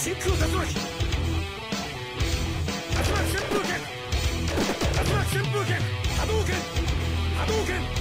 真空竜巻竜巻旋風拳竜巻旋風拳波動拳波動拳